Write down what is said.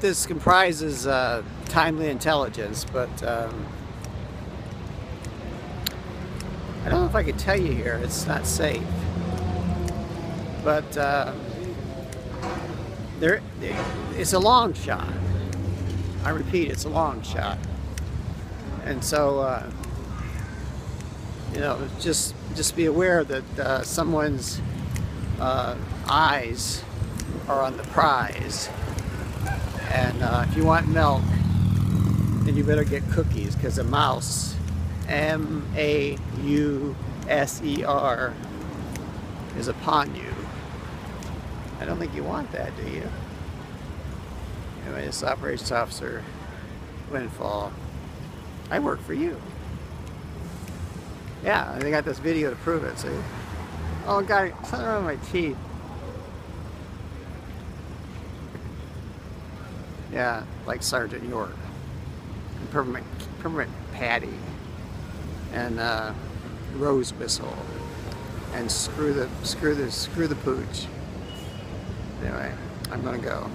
This comprises uh, timely intelligence, but um, I don't know if I could tell you here. It's not safe. But uh, there, it's a long shot. I repeat, it's a long shot. And so, uh, you know, just just be aware that uh, someone's uh, eyes are on the prize. And uh, if you want milk, then you better get cookies because a mouse, M-A-U-S-E-R, is upon you. I don't think you want that, do you? Anyway, this operations officer, Windfall, I work for you. Yeah, they got this video to prove it, see? Oh god, something wrong with my teeth. Yeah, like Sergeant York. Peppermint Patty. And uh, Rose Whistle. And screw the screw the screw the pooch. Anyway, I'm gonna go.